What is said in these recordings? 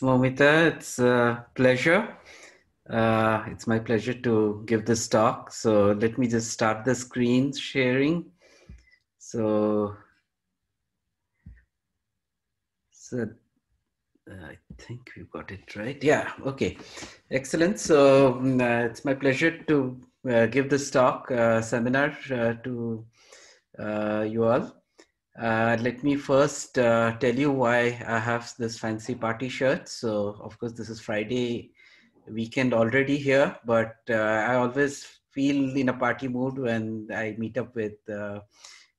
Moumita. It's a pleasure. Uh, it's my pleasure to give this talk. So let me just start the screen sharing. So, so uh, I think we got it right. Yeah. Okay. Excellent. So um, uh, it's my pleasure to uh, give this talk uh, seminar uh, to you all. Uh, let me first uh, tell you why I have this fancy party shirt. So, of course, this is Friday weekend already here, but uh, I always feel in a party mood when I meet up with uh,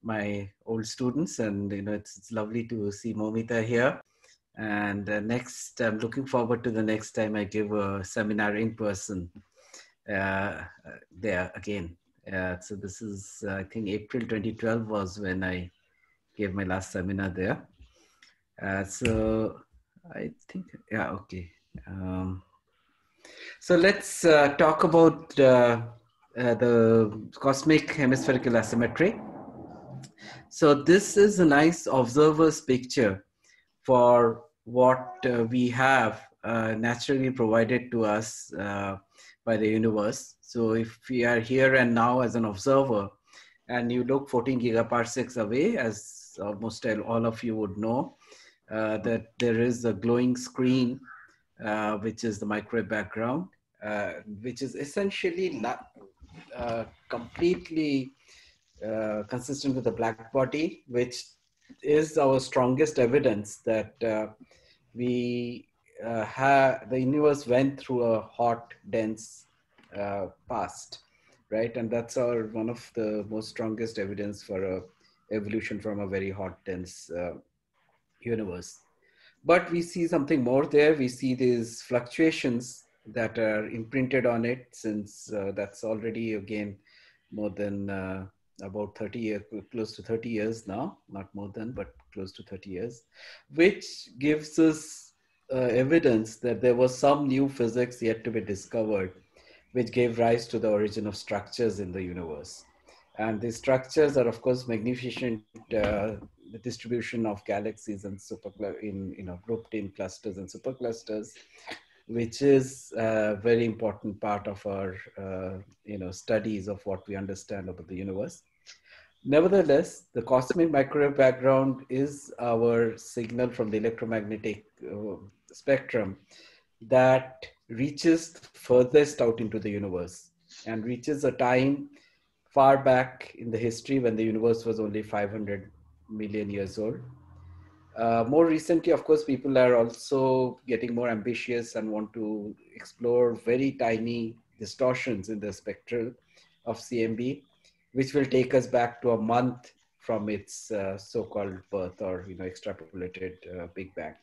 my old students, and you know, it's, it's lovely to see Moumita here. And uh, next, I'm looking forward to the next time I give a seminar in person uh, there again. so this is, I think, April 2012 was when I gave my last seminar there. Uh, so I think, yeah, okay. Um, so let's uh, talk about uh, uh the cosmic hemispherical asymmetry. So this is a nice observer's picture for what uh, we have uh, naturally provided to us by the universe. So if we are here and now as an observer, and you look 14 gigaparsecs away as almost all of you would know uh, that there is a glowing screen, uh, which is the microwave background, uh, which is essentially not, uh, completely uh, consistent with the black body, which is our strongest evidence that uh, we have the universe went through a hot, dense past, right? And that's our one of the most strongest evidence for a evolution from a very hot, dense uh, universe. But we see something more there. We see these fluctuations that are imprinted on it since uh, that's already, again, more than uh, about 30 years, close to 30 years now, not more than, but close to 30 years, which gives us uh, evidence that there was some new physics yet to be discovered, which gave rise to the origin of structures in the universe. And the structures are, of course, magnificent. Uh, the distribution of galaxies and super in you know grouped in clusters and superclusters, which is a very important part of our uh, you know studies of what we understand about the universe. Nevertheless, the cosmic microwave background is our signal from the electromagnetic uh, spectrum that reaches furthest out into the universe and reaches a time far back in the history when the universe was only 500 million years old. Uh, more recently, of course, people are also getting more ambitious and want to explore very tiny distortions in the spectral of CMB, which will take us back to a month from its uh, so-called birth or you know extrapolated uh, Big Bang.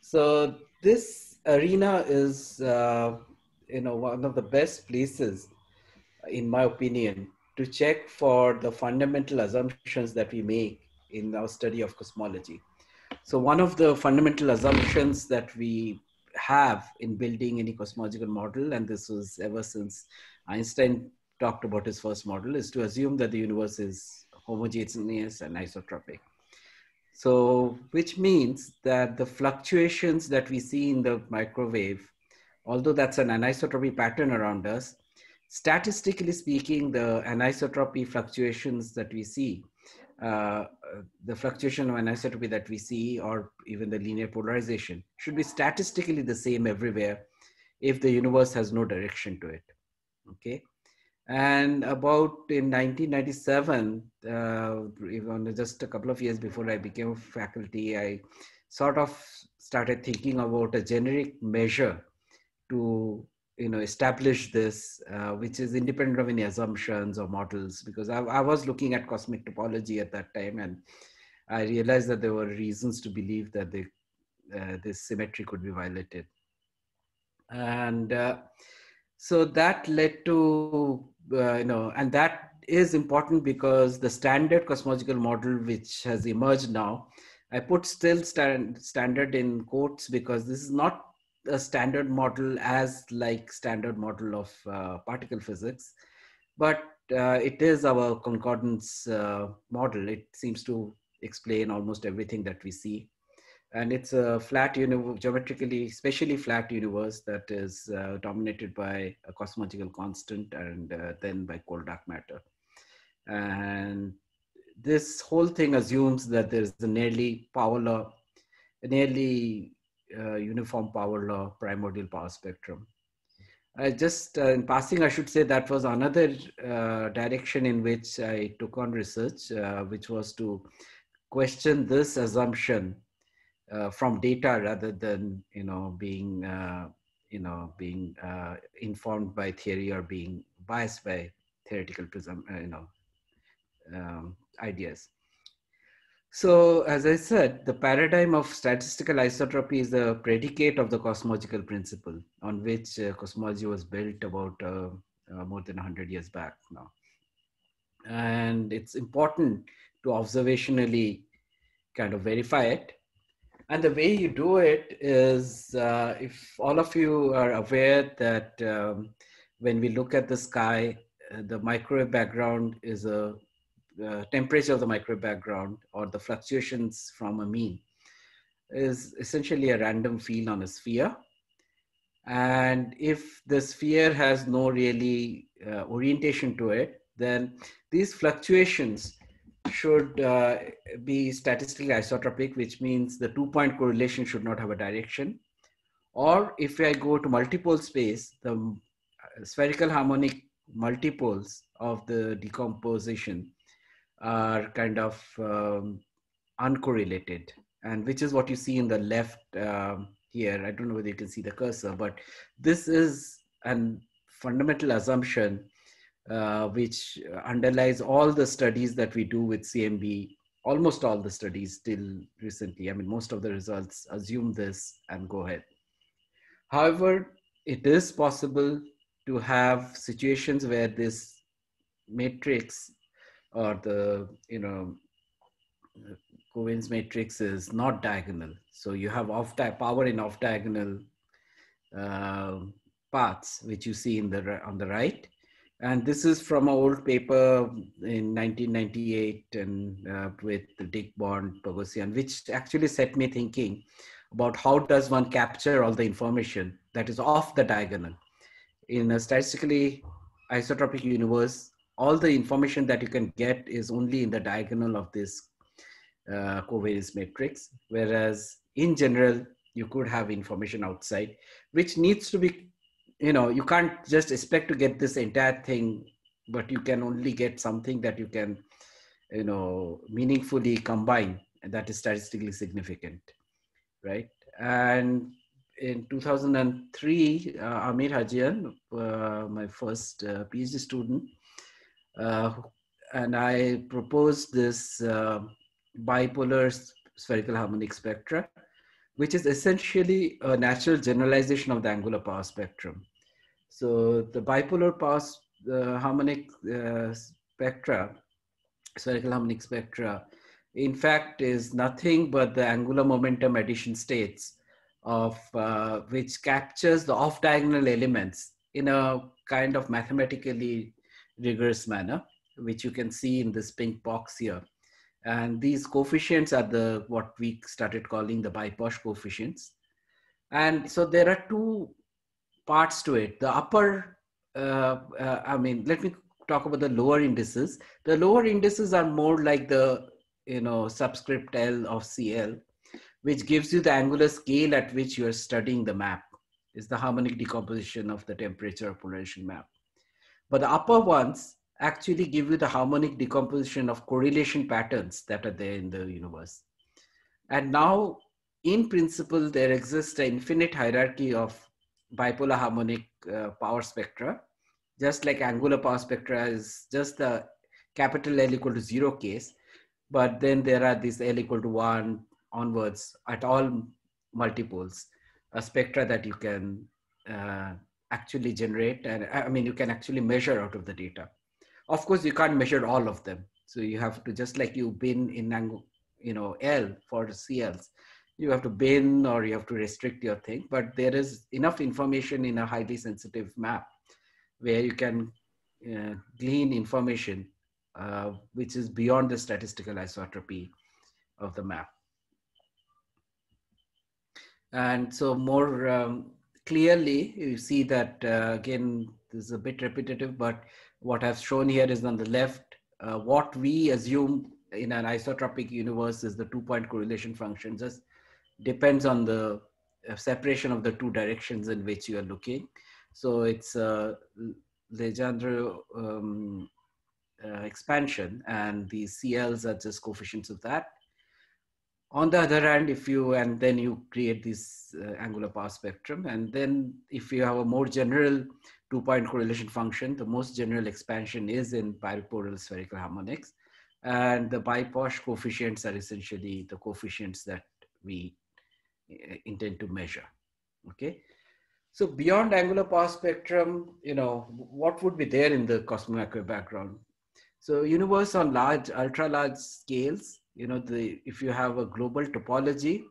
So this arena is uh, you know one of the best places in my opinion, to check for the fundamental assumptions that we make in our study of cosmology. So, one of the fundamental assumptions that we have in building any cosmological model, and this was ever since Einstein talked about his first model, is to assume that the universe is homogeneous and isotropic. So, which means that the fluctuations that we see in the microwave, although that's an anisotropy pattern around us, statistically speaking, the anisotropy fluctuations that we see, uh, the fluctuation of anisotropy that we see, or even the linear polarization, should be statistically the same everywhere if the universe has no direction to it. Okay. And about in 1997, uh, just a couple of years before I became a faculty, I sort of started thinking about a generic measure to you know establish this uh, which is independent of any assumptions or models because I, I, was looking at cosmic topology at that time and i realized that there were reasons to believe that the, uh, this symmetry could be violated. And uh, so that led to uh, you know and that is important because the standard cosmological model which has emerged now i put still stand, standard in quotes because this is not a standard model as like standard model of uh, particle physics, but uh, it is our concordance uh, model. It seems to explain almost everything that we see. and it's a flat geometrically, especially flat universe that is uh, dominated by a cosmological constant and uh, then by cold dark matter. And this whole thing assumes that there's a nearly power law, a nearly uh, uniform power law primordial power spectrum. I just uh, in passing, I should say that was another uh, direction in which I took on research, uh, which was to question this assumption uh, from data rather than you know being uh, you know being uh, informed by theory or being biased by theoretical prism uh, you know um, ideas. So as I said, the paradigm of statistical isotropy is the predicate of the cosmological principle on which uh, cosmology was built about uh, more than 100 years back now. And it's important to observationally kind of verify it and the way you do it is uh, if all of you are aware that um, when we look at the sky, uh, the microwave background is a uh, temperature of the microwave background or the fluctuations from a mean is essentially a random field on a sphere. And if the sphere has no really uh, orientation to it, then these fluctuations should uh, be statistically isotropic, which means the two point correlation should not have a direction. Or if I go to multipole space, the uh, spherical harmonic multipoles of the decomposition are kind of um, uncorrelated, and which is what you see in the left um, here. I don't know whether you can see the cursor, but this is an fundamental assumption uh, which underlies all the studies that we do with CMB, almost all the studies till recently. I mean, most of the results assume this and go ahead. However, it is possible to have situations where this matrix or the, you know, covariance matrix is not diagonal. So you have off power in off diagonal uh, paths, which you see in the on the right and this is from an old paper in 1998 and uh, with Dick Bond, Pogosyan, which actually set me thinking about how does one capture all the information that is off the diagonal. In a statistically isotropic universe, all the information that you can get is only in the diagonal of this uh, covariance matrix, whereas in general, you could have information outside, which needs to be you know you can't just expect to get this entire thing but you can only get something that you can you know meaningfully combine and that is statistically significant right? And in 2003 uh, amir hajian uh, my first uh, phd student and i proposed this uh, bipolar spherical harmonic spectra which is essentially a natural generalization of the angular power spectrum. So the bipolar power uh, harmonic uh, spectra, spherical harmonic spectra, in fact is nothing but the angular momentum addition states of uh, which captures the off diagonal elements in a kind of mathematically rigorous manner, which you can see in this pink box here. And these coefficients are the what we started calling the BIPOSH coefficients. And so there are two parts to it. The upper, uh, uh, I mean, let me talk about the lower indices. The lower indices are more like the, you know, subscript L of CL, which gives you the angular scale at which you are studying the map. Is the harmonic decomposition of the temperature polarization map. But the upper ones actually give you the harmonic decomposition of correlation patterns that are there in the universe. And now, in principle, there exists an infinite hierarchy of bipolar harmonic uh, power spectra, just like angular power spectra is just the capital L equal to zero case. But then there are these L equal to one onwards at all multipoles, a spectra that you can uh, actually generate. And I mean, you can actually measure out of the data. Of course, you can't measure all of them. So you have to, just like you bin in, you know, L for CLs, you have to bin or you have to restrict your thing, but there is enough information in a highly sensitive map where you can uh, glean information uh, which is beyond the statistical isotropy of the map. And so more um, clearly, you see that uh, again, this is a bit repetitive, but what I've shown here is on the left, uh, what we assume in an isotropic universe is the two point correlation function just depends on the uh, separation of the two directions in which you are looking. So it's a Legendre um, uh, expansion and the CLs are just coefficients of that. On the other hand, if you, and then you create this uh, angular power spectrum, and then if you have a more general two point correlation function, the most general expansion is in bipolar spherical harmonics. And the biposh coefficients are essentially the coefficients that we uh, intend to measure. Okay. So beyond angular power spectrum, you know, what would be there in the cosmomicrowave background? So universe on large, ultra large scales, you know, the if you have a global topology,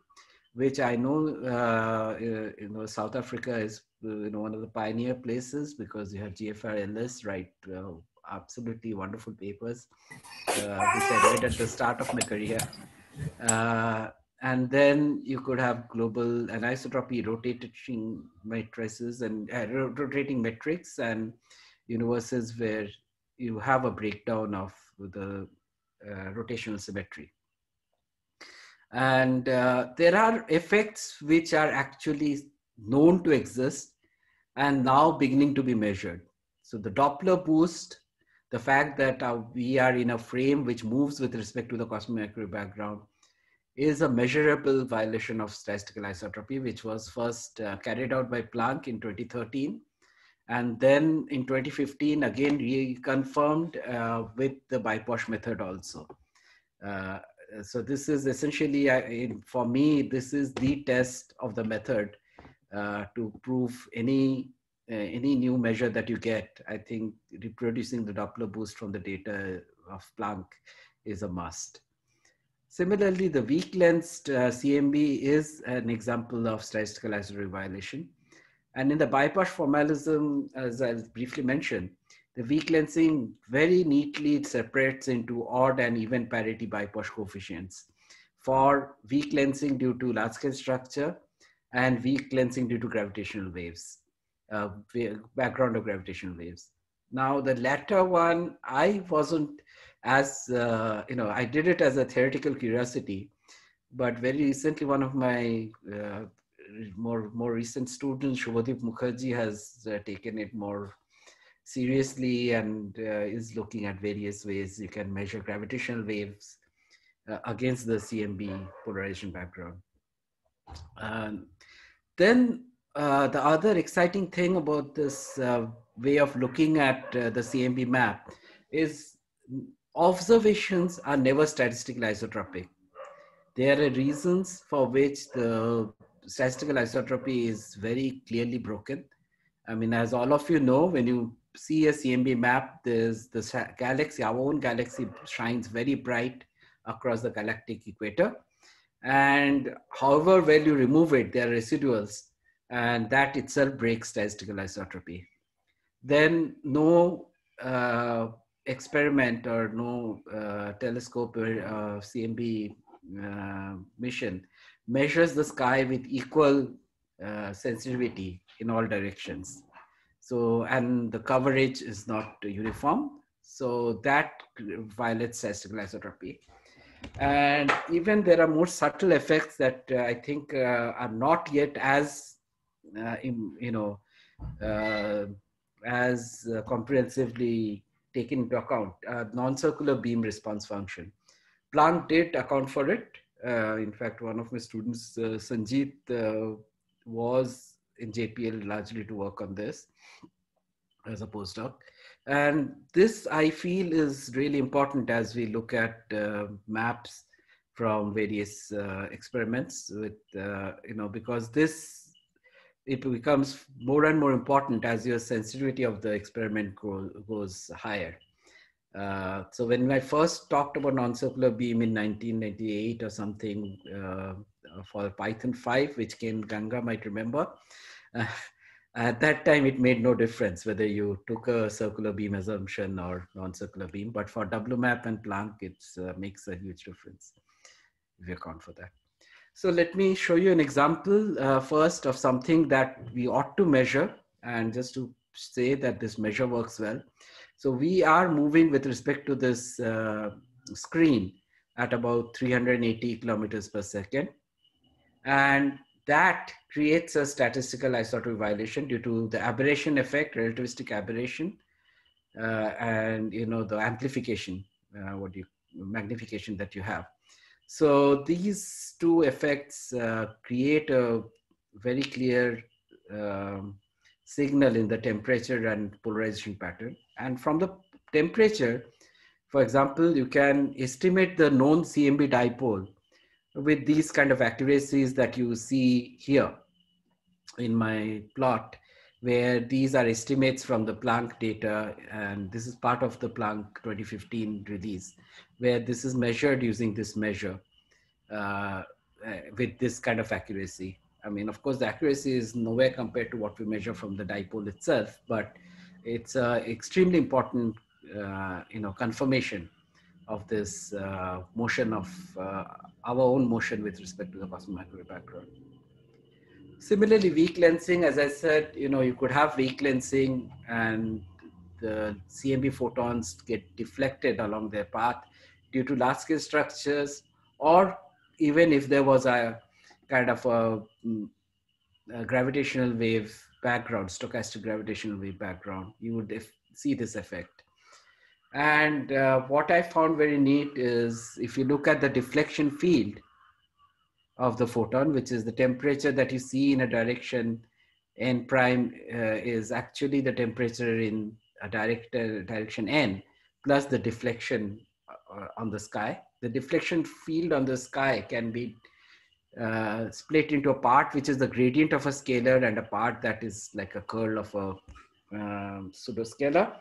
which I know, uh, you know, South Africa is uh, you know one of the pioneer places because you have GFR write uh, absolutely wonderful papers, uh, which I read at the start of my career. Uh, and then you could have global anisotropy rotating matrices and uh, rotating metrics and universes where you have a breakdown of the uh, rotational symmetry. And uh, there are effects which are actually known to exist and now beginning to be measured. So the Doppler boost, the fact that uh, we are in a frame which moves with respect to the cosmic microwave background is a measurable violation of statistical isotropy, which was first uh, carried out by Planck in 2013. And then in 2015, again reconfirmed uh, with the BIPOSH method also. Uh, so this is essentially, uh, in, for me, this is the test of the method uh, to prove any uh, any new measure that you get. I think reproducing the Doppler boost from the data of Planck is a must. Similarly, the weak lensed uh, CMB is an example of statistical isotropy violation. And in the BIPOSH formalism, as I briefly mentioned, the weak lensing very neatly separates into odd and even parity BIPOSH coefficients for weak lensing due to large scale structure and weak lensing due to gravitational waves, uh, background of gravitational waves. Now, the latter one, I wasn't as uh, you know, I did it as a theoretical curiosity, but very recently, one of my uh, more more recent students, Suvodip Mukherjee, has uh, taken it more seriously and uh, is looking at various ways you can measure gravitational waves uh, against the CMB polarization background. Um, then uh, the other exciting thing about this way of looking at the CMB map is observations are never statistically isotropic. There are reasons for which the statistical isotropy is very clearly broken. I mean, as all of you know, when you see a CMB map, there's the galaxy, our own galaxy shines very bright across the galactic equator. And however well you remove it, there are residuals, and that itself breaks statistical isotropy. Then no uh, experiment or no uh, telescope or uh, CMB uh, mission measures the sky with equal uh, sensitivity in all directions. So, and the coverage is not uniform. So that violates isotropy. And even there are more subtle effects that uh, I think uh, are not yet as, in, you know, as comprehensively taken into account, uh, non-circular beam response function. Planck did account for it. Uh, in fact, one of my students, uh, Sanjit, uh, was in JPL largely to work on this as a postdoc. And this, I feel, is really important as we look at uh, maps from various uh, experiments with, you know, because this it becomes more and more important as your sensitivity of the experiment grow, goes higher. Uh, so when I first talked about non-circular beam in 1998 or something uh, for Python 5, which came Ganga might remember, uh, at that time it made no difference whether you took a circular beam assumption or non-circular beam, but for WMAP and Planck, it uh, makes a huge difference if you account for that. So let me show you an example uh, first of something that we ought to measure and just to say that this measure works well. So we are moving with respect to this uh, screen at about 380 kilometers per second. And that creates a statistical isotropy violation due to the aberration effect, relativistic aberration, uh, and you know the amplification, uh, what you magnification that you have. So these two effects uh, create a very clear um, signal in the temperature and polarization pattern. And from the temperature, for example, you can estimate the known CMB dipole with these kind of accuracies that you see here in my plot, where these are estimates from the Planck data, and this is part of the Planck 2015 release where this is measured using this measure uh, with this kind of accuracy. I mean, of course, the accuracy is nowhere compared to what we measure from the dipole itself, but it's an extremely important, uh, you know, confirmation of this uh, motion of uh, our own motion with respect to the cosmic microwave background. Similarly, weak lensing, as I said, you know, you could have weak lensing and the CMB photons get deflected along their path due to large scale structures, or even if there was a kind of a, mm, a gravitational wave background, stochastic gravitational wave background, you would see this effect. And uh, what I found very neat is if you look at the deflection field of the photon, which is the temperature that you see in a direction n prime uh, is actually the temperature in a direct, uh, direction n plus the deflection uh, on the sky. The deflection field on the sky can be uh, split into a part which is the gradient of a scalar and a part that is like a curl of a um, pseudoscalar.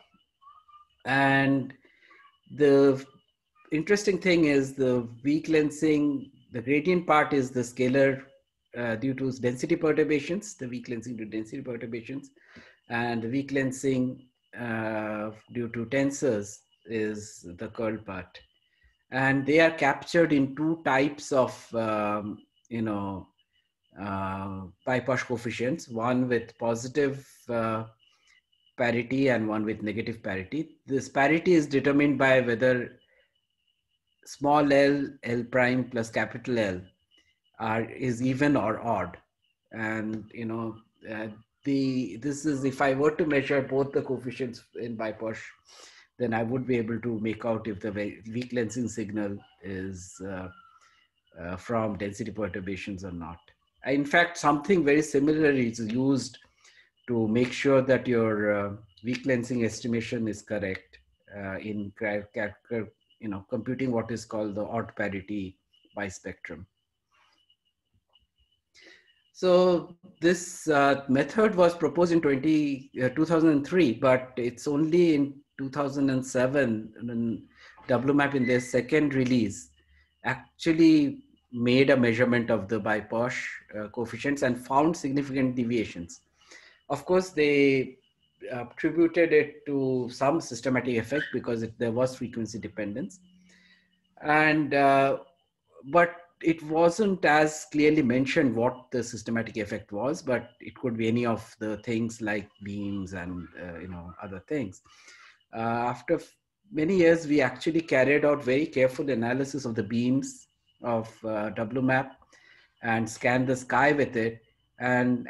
And the interesting thing is the weak lensing, the gradient part is the scalar uh, due to density perturbations, the weak lensing due to density perturbations, and the weak lensing uh, due to tensors is the curl part. And they are captured in two types of, um, you know, uh, BIPOSH coefficients, one with positive uh, parity and one with negative parity. This parity is determined by whether small l, l prime plus capital L are, is even or odd. And, you know, uh, the, this is if I were to measure both the coefficients in BIPOSH, then I would be able to make out if the weak lensing signal is uh, uh, from density perturbations or not. In fact, something very similar is used to make sure that your uh, weak lensing estimation is correct uh, in you know computing what is called the odd parity bispectrum. So this uh, method was proposed in 20, uh, 2003, but it's only in 2007 when WMAP in their second release actually made a measurement of the BIPOSH uh, coefficients and found significant deviations. Of course, they attributed it to some systematic effect because it, there was frequency dependence. And, uh, but it wasn't as clearly mentioned what the systematic effect was, but it could be any of the things like beams and, uh, you know, other things. Uh, after many years, we actually carried out very careful analysis of the beams of uh, WMAP and scanned the sky with it and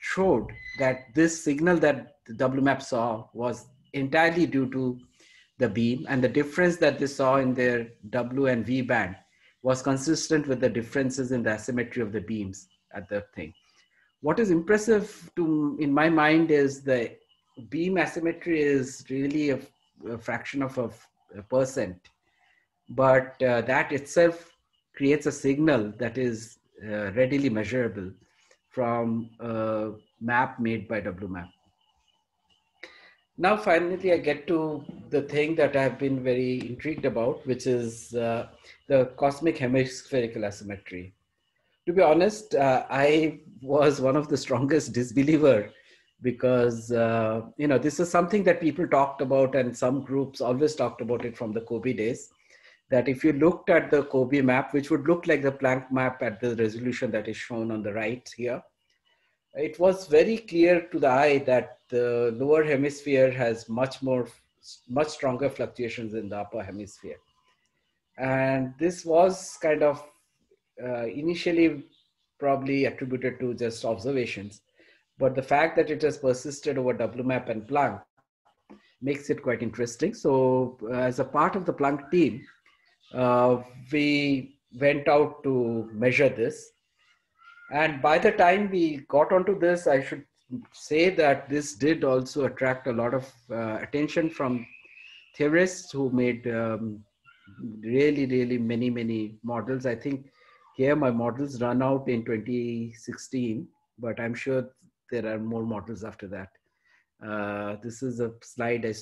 showed that this signal that the WMAP saw was entirely due to the beam and the difference that they saw in their W and V band was consistent with the differences in the asymmetry of the beams at the thing. What is impressive to in my mind is the beam asymmetry is really a, a fraction of a, a percent, but uh, that itself creates a signal that is uh, readily measurable from a map made by WMAP. Now, finally, I get to the thing that I've been very intrigued about, which is uh, the cosmic hemispherical asymmetry. To be honest, uh, I was one of the strongest disbeliever because uh, you know this is something that people talked about and some groups always talked about it from the COBE days that if you looked at the COBE map, which would look like the Planck map at the resolution that is shown on the right here, it was very clear to the eye that the lower hemisphere has much more, much stronger fluctuations in the upper hemisphere. And this was kind of uh, initially probably attributed to just observations. But the fact that it has persisted over WMAP and Planck makes it quite interesting. So uh, as a part of the Planck team, uh, we went out to measure this. And by the time we got onto this, I should say that this did also attract a lot of uh, attention from theorists who made um, really, really many, many models. I think here my models run out in 2016, but I'm sure there are more models after that. Uh, this is a slide I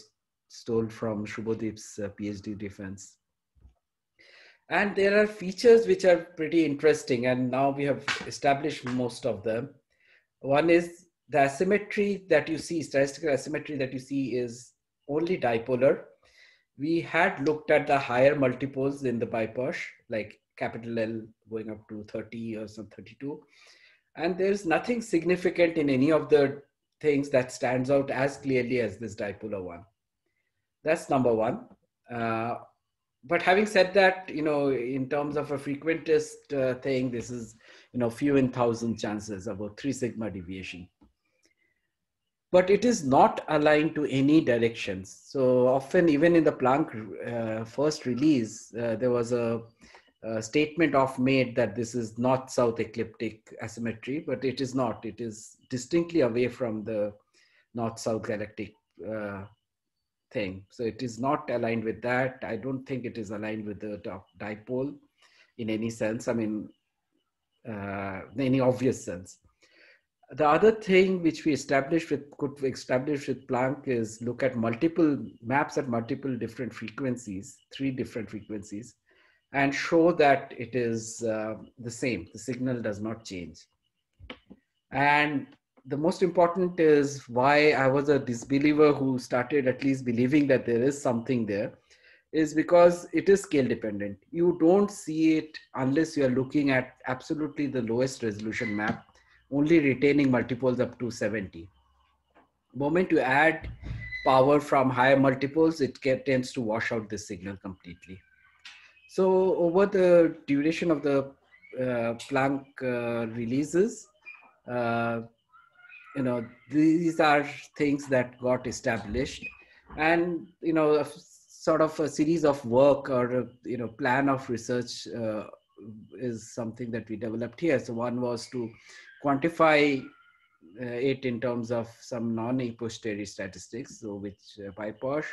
stole from Suvodip's uh, PhD defense. And there are features which are pretty interesting, and now we have established most of them. One is the asymmetry that you see, statistical asymmetry that you see is only dipolar. We had looked at the higher multipoles in the BIPOSH, like capital L going up to 30 or some 32. And there's nothing significant in any of the things that stands out as clearly as this dipolar one. That's number one. Uh, but having said that, you know, in terms of a frequentist uh, thing, this is, you know, few in thousand chances, about three sigma deviation. But it is not aligned to any directions. So often, even in the Planck uh, first release, uh, there was a, a, statement of made that this is not south ecliptic asymmetry, but it is not. It is distinctly away from the north-south galactic uh, thing. So it is not aligned with that. I don't think it is aligned with the dipole in any sense. I mean, uh, in any obvious sense. The other thing which we established with could establish with Planck is look at multiple maps at multiple different frequencies, three different frequencies, and show that it is uh, the same. The signal does not change. And the most important is why I was a disbeliever who started at least believing that there is something there is because it is scale dependent. You don't see it unless you are looking at absolutely the lowest resolution map, only retaining multipoles up to 70. Moment you add power from higher multipoles, it tends to wash out the signal completely. So over the duration of the uh, Planck uh, releases, uh, you know these are things that got established. And you know sort of a series of work or a, you know plan of research uh, is something that we developed here. So one was to quantify uh, it in terms of some non-a posteriori statistics so which uh, BIPOSH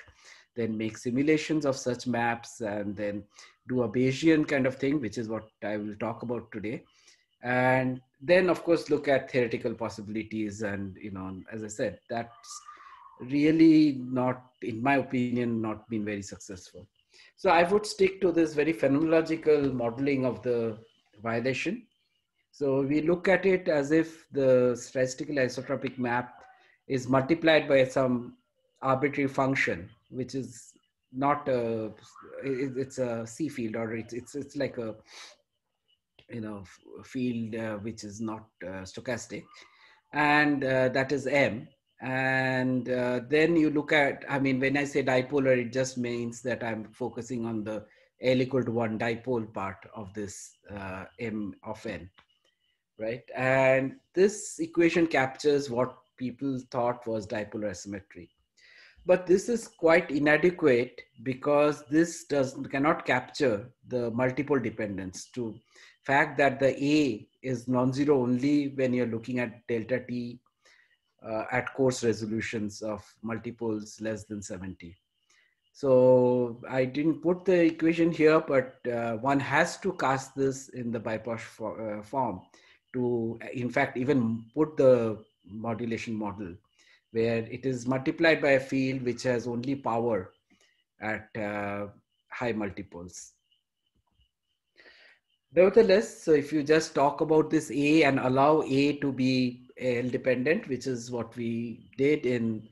then make simulations of such maps and then do a Bayesian kind of thing which is what I will talk about today and then of course look at theoretical possibilities and you know as i said that's really not in my opinion not been very successful. So i would stick to this very phenomenological modeling of the violation. So we look at it as if the statistical isotropic map is multiplied by some arbitrary function which is not a it's a c field or it's it's, it's like a you know field uh, which is not uh, stochastic. And uh, that is m. And then you look at i mean when i say dipolar it just means that i'm focusing on the l equal to 1 dipole part of this m of n right? And this equation captures what people thought was dipolar asymmetry. But this is quite inadequate because this does cannot capture the multipole dependence to fact that the A is non-zero only when you're looking at delta T uh, at coarse resolutions of multipoles less than 70. So I didn't put the equation here, but uh, one has to cast this in the BIPOSH for, uh, form to, in fact, even put the modulation model where it is multiplied by a field which has only power at uh, high multipoles. Nevertheless, so if you just talk about this A and allow A to be L dependent, which is what we did in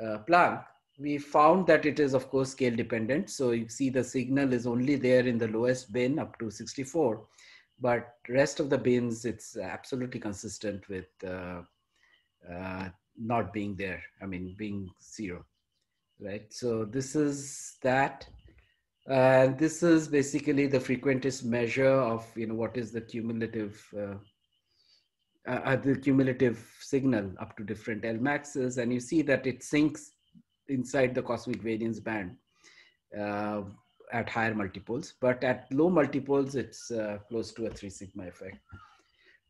uh, Planck, we found that it is of course scale dependent. So you see the signal is only there in the lowest bin up to 64, but rest of the bins, it's absolutely consistent with uh, uh, not being there. I mean, being zero, right? So this is that. And this is basically the frequentist measure of, you know, what is the cumulative uh, uh, uh, the cumulative signal up to different L maxes, and you see that it sinks inside the cosmic variance band uh, at higher multipoles, but at low multipoles, it's uh, close to a three sigma effect.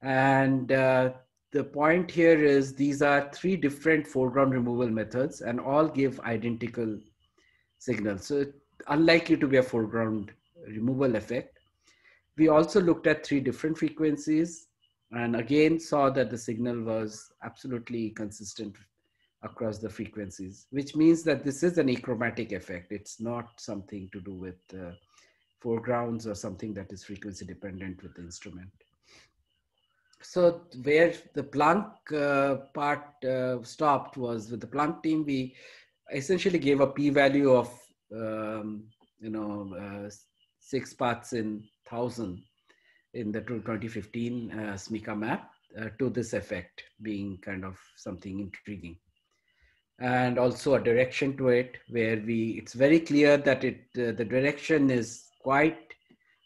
And uh, the point here is these are three different foreground removal methods and all give identical signals. So unlikely to be a foreground removal effect. We also looked at three different frequencies and again saw that the signal was absolutely consistent across the frequencies, which means that this is an achromatic effect. It's not something to do with uh, foregrounds or something that is frequency dependent with the instrument. So where the Planck uh, part uh, stopped was with the Planck team, we essentially gave a p-value of, um, you know, uh, six parts in thousand in the 2015 uh, SMICA map uh, to this effect being kind of something intriguing. And also a direction to it where we, it's very clear that it, uh, the direction is quite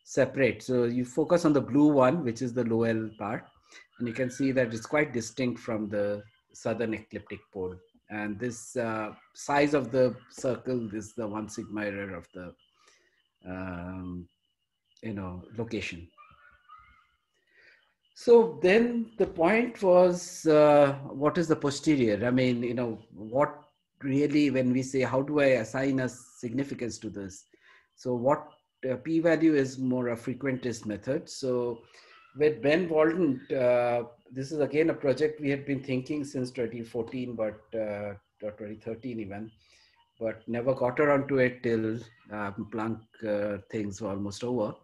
separate. So you focus on the blue one, which is the low L part, and you can see that it's quite distinct from the southern ecliptic pole. And this uh, size of the circle is the one sigma error of the, um, you know, location. So then the point was, uh, what is the posterior? I mean, you know, what really, when we say, how do I assign a significance to this? So what uh, p-value is more a frequentist method. So with Ben Wandelt, uh, this is again a project we had been thinking since 2014, but uh, 2013 even, but never got around to it till um, Planck uh, things were almost over.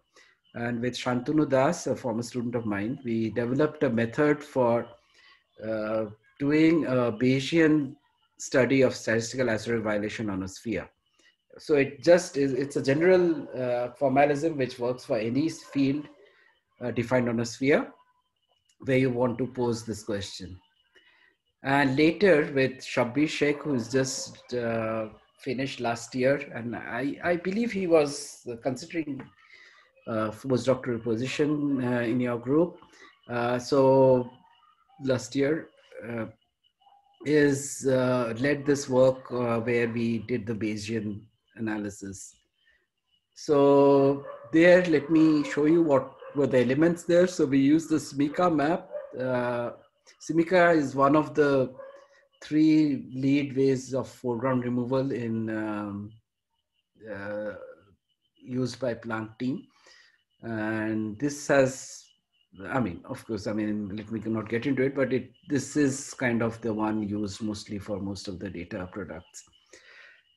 And with Santanu Das, a former student of mine, we developed a method for uh, doing a Bayesian study of statistical asymptotic violation on a sphere. So it just is, it's a general uh, formalism which works for any field uh, defined on a sphere where you want to pose this question. And later with Shabbir Shaikh, who's just uh, finished last year, and I, I believe he was considering uh, postdoctoral position uh, in your group. Uh, so last year is led this work where we did the Bayesian analysis. So there, let me show you what were the elements there. So we use the SMICA map. Uh, is one of the three lead ways of foreground removal in um, uh, used by Planck team and this has i mean of course i mean let me not get into it but it this is kind of the one used mostly for most of the data products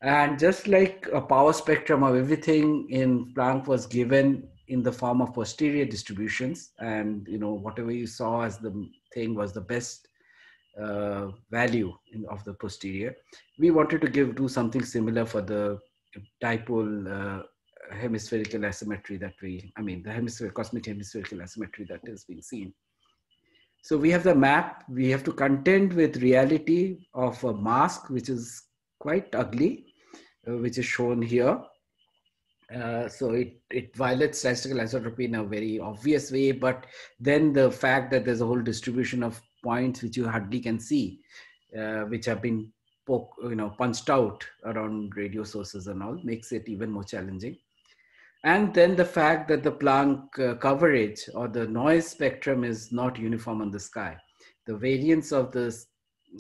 and just like a power spectrum of everything in planck was given in the form of posterior distributions and you know whatever you saw as the thing was the best uh, value in, of the posterior we wanted to give do something similar for the dipole uh, hemispherical asymmetry that we, I mean, the hemisphere, cosmic hemispherical asymmetry that is being seen. So we have the map, we have to contend with reality of a mask, which is quite ugly, uh, which is shown here. Uh, so it, it violates statistical isotropy in a very obvious way, but then the fact that there's a whole distribution of points which you hardly can see, uh, which have been poke, you know, punched out around radio sources and all makes it even more challenging. And then the fact that the Planck uh, coverage or the noise spectrum is not uniform on the sky. The variance of this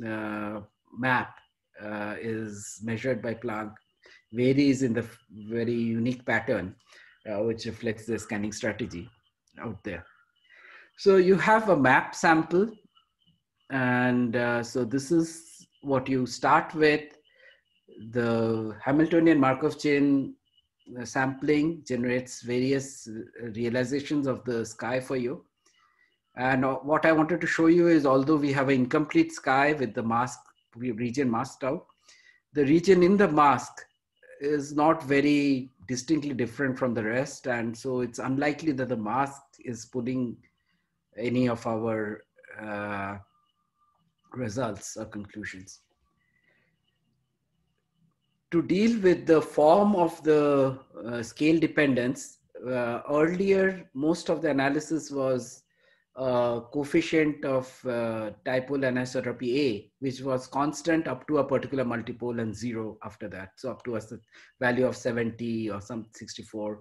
uh, map uh, is measured by Planck, varies in the very unique pattern, uh, which reflects the scanning strategy out there. So you have a map sample. And uh, so this is what you start with. The Hamiltonian Markov chain sampling generates various uh, realizations of the sky for you. And uh, what I wanted to show you is although we have an incomplete sky with the mask region masked out, the region in the mask is not very distinctly different from the rest. And so it's unlikely that the mask is pulling any of our uh, results or conclusions. To deal with the form of the uh, scale dependence, uh, earlier most of the analysis was coefficient of uh, dipole anisotropy A, which was constant up to a particular multipole and zero after that. So up to a value of 70 or some 64.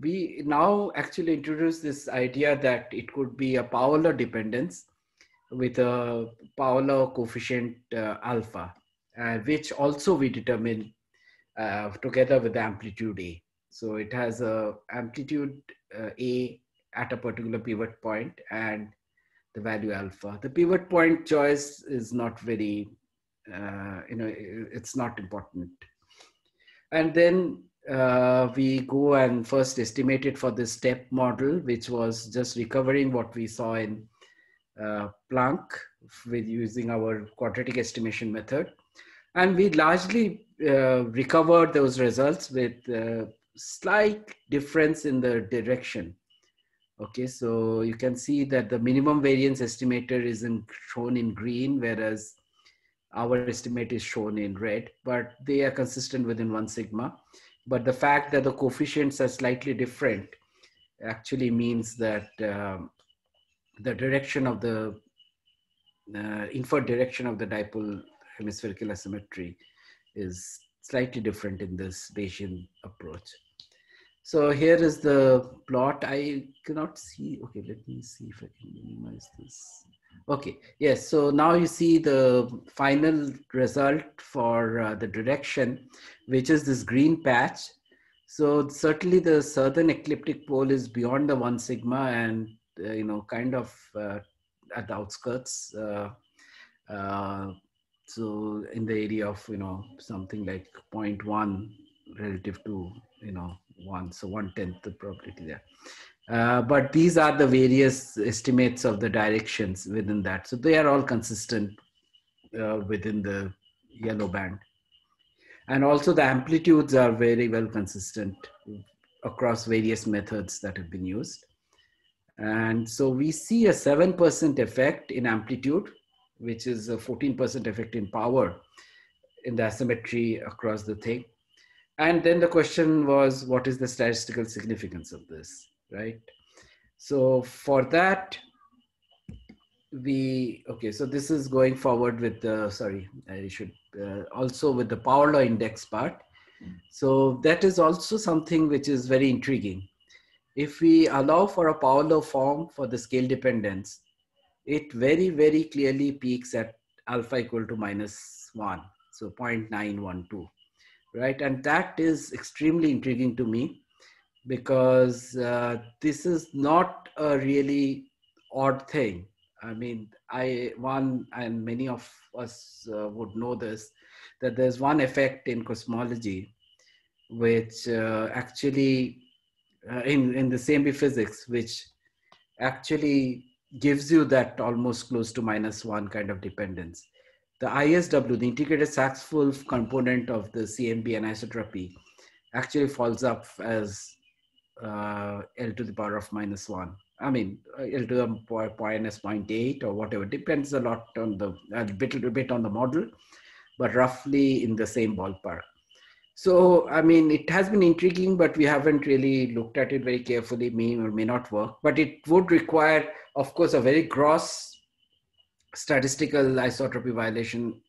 We now actually introduce this idea that it could be a power law dependence with a power law coefficient uh, alpha, uh, which also we determine uh, together with the amplitude A. So it has a amplitude uh, A at a particular pivot point and the value alpha. The pivot point choice is not very, uh, you know, it's not important. And then uh, we go and first estimate it for the step model, which was just recovering what we saw in uh, Planck with using our quadratic estimation method. And we largely uh, recovered those results with uh, slight difference in the direction Okay, so you can see that the minimum variance estimator is in, shown in green, whereas our estimate is shown in red, but they are consistent within one sigma. But the fact that the coefficients are slightly different actually means that um, the direction of the uh, inferred direction of the dipole hemispherical asymmetry is slightly different in this Bayesian approach. So here is the plot. I cannot see. Okay, let me see if I can minimize this. Okay, yes. So now you see the final result for uh, the direction, which is this green patch. So certainly the southern ecliptic pole is beyond the one sigma and, uh, you know, kind of uh, at the outskirts. Uh, uh, so in the area of, you know, something like 0.1 relative to, you know, one, so one tenth the probability there. Uh, but these are the various estimates of the directions within that. So they are all consistent uh, within the yellow band. And also the amplitudes are very well consistent across various methods that have been used. And so we see a 7% effect in amplitude, which is a 14% effect in power in the asymmetry across the thing. And then the question was, what is the statistical significance of this, right? So for that, we, okay, so this is going forward with the, sorry, I should, uh, also with the power law index part. So that is also something which is very intriguing. If we allow for a power law form for the scale dependence, it very, very clearly peaks at alpha equal to minus one, so 0.912 right? And that is extremely intriguing to me because uh, this is not a really odd thing. I mean, I one and many of us uh, would know this that there's one effect in cosmology which uh, actually uh, in in the same physics which actually gives you that almost close to minus one kind of dependence the ISW, the integrated Sachs-Wolfe component of the CMB anisotropy, actually falls up as uh, L to the power of minus one. I mean, uh, L to the power minus 0.8 or whatever, depends a lot on the, a bit, a bit on the model, but roughly in the same ballpark. So, I mean, it has been intriguing, but we haven't really looked at it very carefully, may or may not work, but it would require, of course, a very gross statistical isotropy violation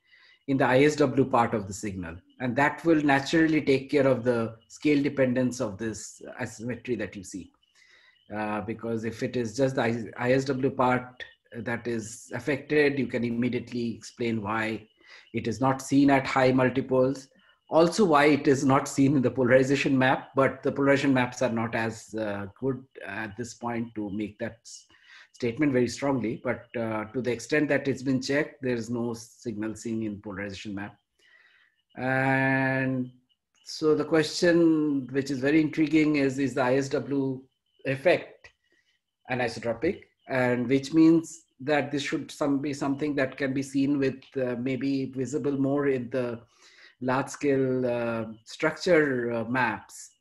in the ISW part of the signal. And that will naturally take care of the scale dependence of this asymmetry that you see. Uh, because if it is just the ISW part that is affected, you can immediately explain why it is not seen at high multipoles. Also, why it is not seen in the polarization map, but the polarization maps are not as uh, good at this point to make that statement very strongly, but uh, to the extent that it's been checked, there's no signal seen in polarization map. And so the question, which is very intriguing, is is the ISW effect anisotropic? And which means that this should some be something that can be seen with uh, maybe visible more in the large scale uh, structure uh, maps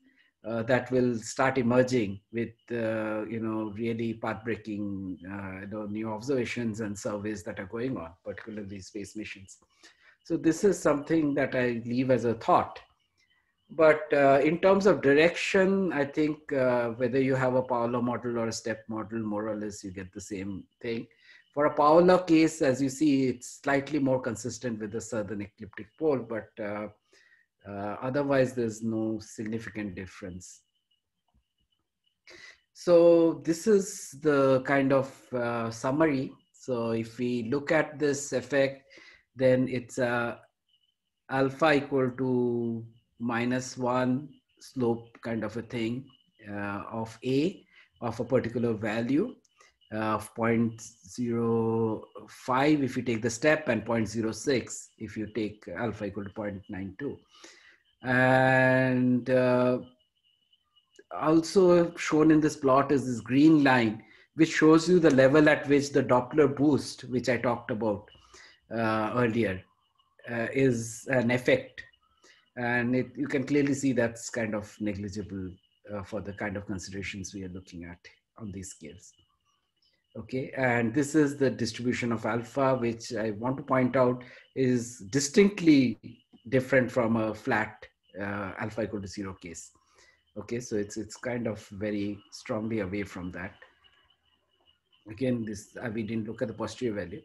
uh, that will start emerging with uh, you know really path-breaking uh, you know, new observations and surveys that are going on, particularly space missions. So this is something that I leave as a thought. But uh, in terms of direction, I think uh, whether you have a law model or a step model, more or less you get the same thing. For a law case, as you see, it's slightly more consistent with the southern ecliptic pole, but uh, uh, otherwise, there's no significant difference. So this is the kind of uh, summary. So if we look at this effect, then it's uh, alpha equal to minus one slope kind of a thing uh, of A of a particular value of 0.05 if you take the step and 0.06 if you take alpha equal to 0.92 and uh, also shown in this plot is this green line which shows you the level at which the Doppler boost which I talked about uh, earlier uh, is an effect. And it, you can clearly see that's kind of negligible uh, for the kind of considerations we are looking at on these scales. Okay and this is the distribution of alpha which i want to point out is distinctly different from a flat uh, alpha equal to zero case. Okay so it's it's kind of very strongly away from that. Again this uh, we didn't look at the posterior value.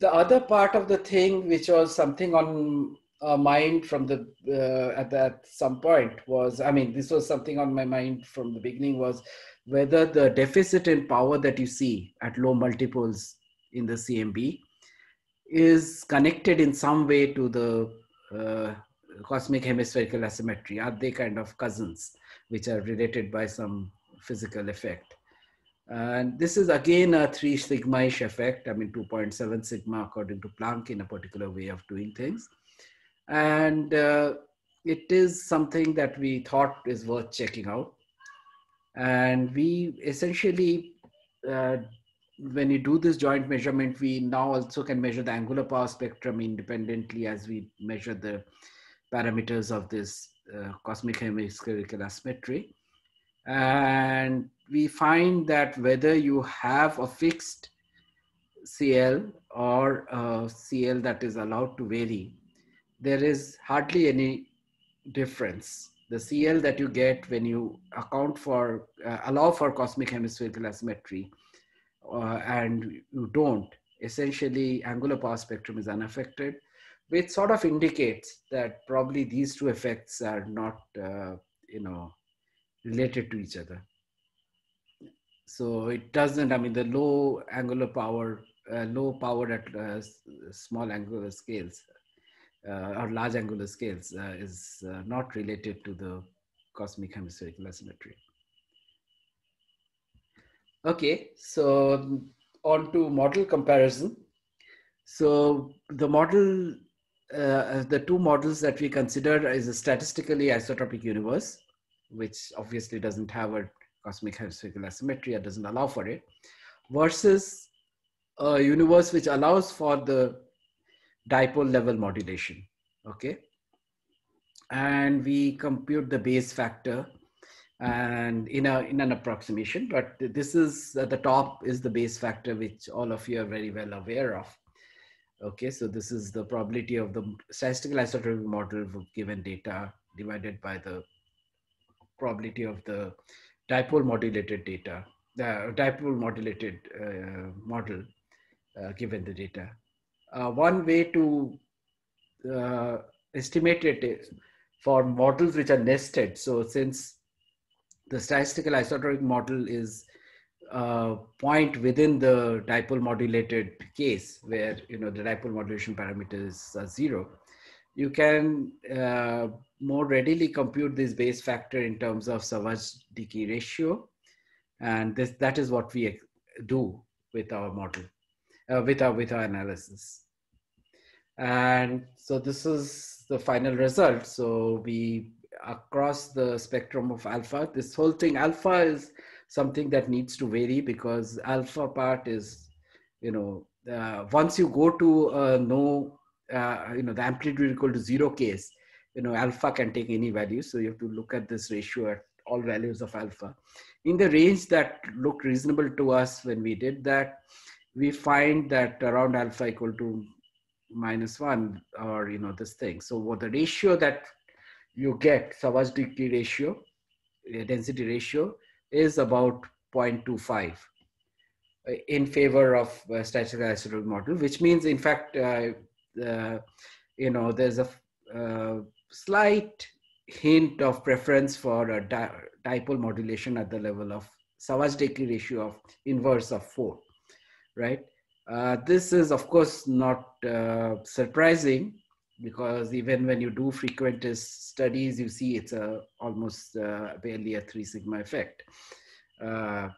The other part of the thing which was something on our mind from the uh, at that some point was i mean this was something on my mind from the beginning was whether the deficit in power that you see at low multipoles in the CMB is connected in some way to the uh, cosmic hemispherical asymmetry. Are they kind of cousins, which are related by some physical effect? And this is again a three sigma-ish effect. I mean, 2.7 sigma according to Planck in a particular way of doing things. And uh, it is something that we thought is worth checking out. And we essentially, uh, when you do this joint measurement, we now also can measure the angular power spectrum independently as we measure the parameters of this uh, cosmic hemispherical asymmetry. And we find that whether you have a fixed CL or a CL that is allowed to vary, there is hardly any difference the CL that you get when you account for, uh, allow for cosmic hemispherical asymmetry uh, and you don't, essentially angular power spectrum is unaffected, which sort of indicates that probably these two effects are not, uh, you know, related to each other. So it doesn't, I mean, the low angular power, uh, low power at uh, small angular scales uh, or large angular scales uh, is uh, not related to the cosmic hemispherical asymmetry. Okay, so on to model comparison. So the model, uh, the two models that we consider is a statistically isotropic universe, which obviously doesn't have a cosmic hemispherical symmetry or doesn't allow for it, versus a universe which allows for the dipole level modulation, okay? And we compute the Bayes factor and in, a, in an approximation, but this is at the top is the Bayes factor, which all of you are very well aware of. Okay, so this is the probability of the statistical isotropic model given data divided by the probability of the dipole modulated data, the dipole modulated uh, model uh, given the data uh, one way to uh, estimate it is for models which are nested. So since the statistical isotropic model is uh, point within the dipole modulated case where you know the dipole modulation parameters are zero, you can uh, more readily compute this Bayes factor in terms of Savage Dickey ratio. And this, that is what we do with our model uh, with our with our analysis and so this is the final result so we across the spectrum of alpha this whole thing alpha is something that needs to vary because alpha part is you know, uh, once you go to uh, no, uh, you know, the amplitude equal to zero case, you know, alpha can take any value. So you have to look at this ratio at all values of alpha. In the range that looked reasonable to us when we did that, we find that around alpha equal to minus one or, you know, this thing. So what the ratio that you get, Savage Dickey ratio, density ratio is about 0.25 uh, in favor of uh, statistical isotropic model, which means in fact, uh, uh, you know, there's a uh, slight hint of preference for a di dipole modulation at the level of Savage-Dickey ratio of inverse of four, right? Uh, this is of course not surprising because even when you do frequentist studies, you see it's a almost uh, barely a three sigma effect. Uh,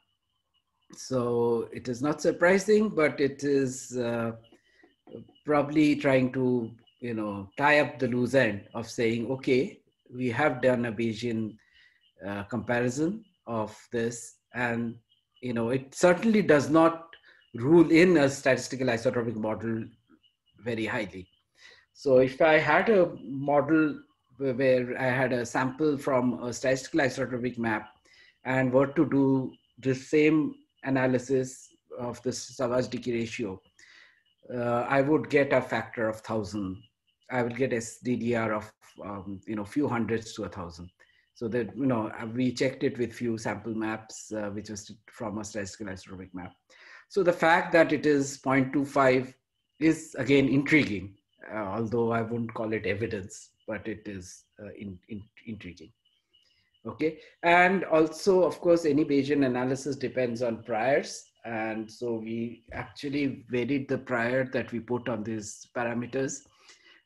so it is not surprising, but it is uh, probably trying to, you know, tie up the loose end of saying, okay, we have done a Bayesian uh, comparison of this, and you know, it certainly does not rule in a statistical isotropic model very highly so if I had a model where I had a sample from a statistical isotropic map and were to do the same analysis of the Savage Dickey ratio, uh, I would get a factor of thousand. I would get SDDR of um, you know few hundreds to a thousand. So that you know we checked it with few sample maps, uh, which was from a statistical isotropic map. So the fact that it is 0.25 is again intriguing uh, although I wouldn't call it evidence, but it is uh, in, in, intriguing. Okay, and also, of course, any Bayesian analysis depends on priors. And so we actually varied the prior that we put on these parameters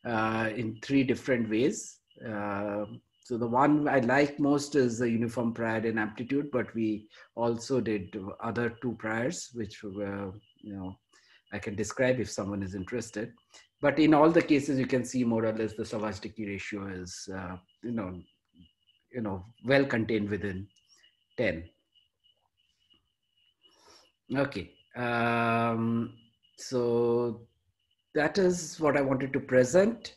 uh, in three different ways. Uh, so the one I like most is the uniform prior in amplitude, but we also did other two priors, which were, you know, I can describe if someone is interested but in all the cases you can see more or less the savage Dickey ratio is uh, you know you know well contained within 10 okay um, so that is what i wanted to present